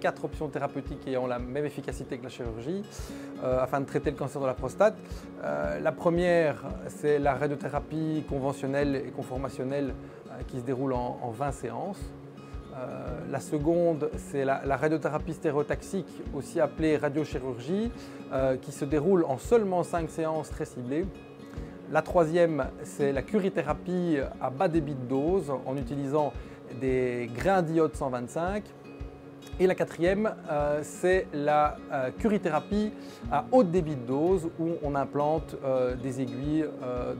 quatre options thérapeutiques ayant la même efficacité que la chirurgie afin de traiter le cancer de la prostate. la première, c'est la radiothérapie conventionnelle et conformationnelle qui se déroule en, en 20 séances. Euh, la seconde, c'est la, radiothérapie stéréotaxique, aussi appelée radiochirurgie, euh, qui se déroule en seulement 5 séances très ciblées. La troisième, c'est la curithérapie à bas débit de dose en utilisant des grains d'iode 125. Et la quatrième, euh, c'est la euh, curithérapie à haute débit de dose où on implante euh, des aiguilles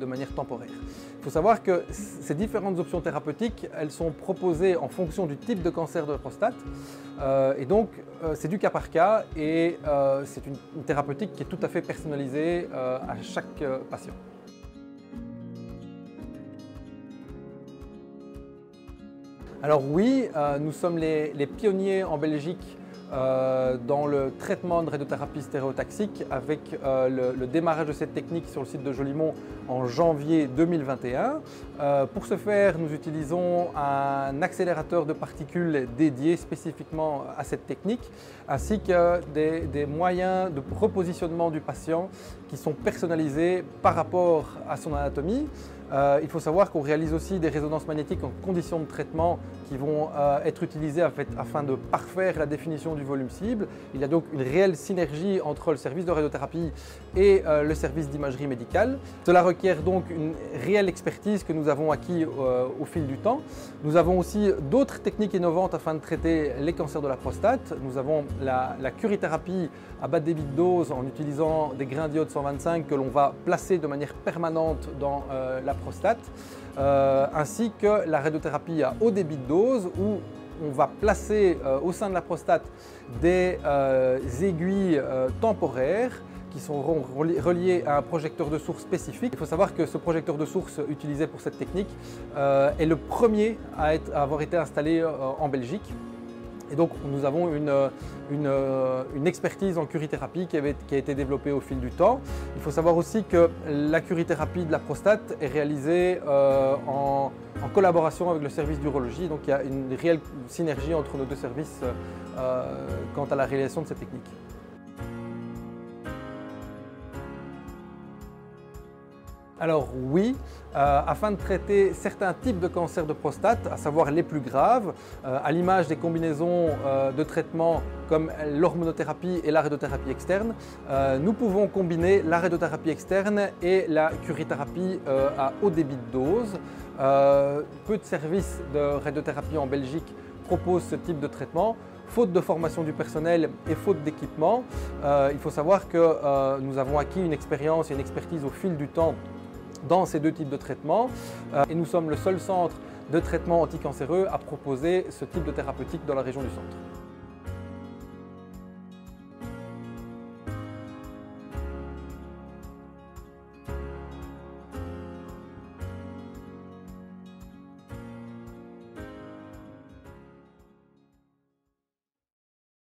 de manière temporaire. Il faut savoir que ces différentes options thérapeutiques, elles sont proposées en fonction du type de cancer de la prostate. et donc, c'est du cas par cas et c'est une, thérapeutique qui est tout à fait personnalisée à chaque patient. Alors oui, euh, nous sommes les, pionniers en Belgique euh, dans le traitement de radiothérapie stéréotaxique avec euh, le, démarrage de cette technique sur le site de Jolimont en janvier 2021. pour ce faire, nous utilisons un accélérateur de particules dédié spécifiquement à cette technique, ainsi que des moyens de repositionnement du patient qui sont personnalisés par rapport à son anatomie. Euh, il faut savoir qu'on réalise aussi des résonances magnétiques en conditions de traitement qui vont euh, être utilisées afin de parfaire la définition du volume cible. Il y a donc une réelle synergie entre le service de radiothérapie et euh, le service d'imagerie médicale. Cela requiert donc une réelle expertise que nous avons acquis au fil du temps. Nous avons aussi d'autres techniques innovantes afin de traiter les cancers de la prostate. Nous avons la, la curithérapie à bas débit de dose en utilisant des grains d'iode 125 que l'on va placer de manière permanente dans la prostate, euh, ainsi que la radiothérapie à haut débit de dose où on va placer euh, au sein de la prostate des euh, aiguilles temporaires qui seront reliées à un projecteur de source spécifique. Il faut savoir que ce projecteur de source utilisé pour cette technique est le premier à, avoir été installé en Belgique. Et donc nous avons une, une, expertise en curithérapie qui, a été développée au fil du temps. Il faut savoir aussi que la curithérapie de la prostate est réalisée euh, en, collaboration avec le service d'urologie. Donc il y a une réelle synergie entre nos deux services euh, quant à la réalisation de cette technique. Alors oui, euh, afin de traiter certains types de cancers de prostate, à savoir les plus graves, euh, à l'image des combinaisons euh, de traitements comme l'hormonothérapie et la radiothérapie externe, nous pouvons combiner la radiothérapie externe et la curithérapie à haut débit de dose. peu de services de radiothérapie en Belgique proposent ce type de traitement faute de formation du personnel et faute d'équipement. il faut savoir que nous avons acquis une expérience et une expertise au fil du temps dans ces deux types de traitements. Euh, et nous sommes le seul centre de traitement anticancéreux à proposer ce type de thérapeutique dans la région du centre.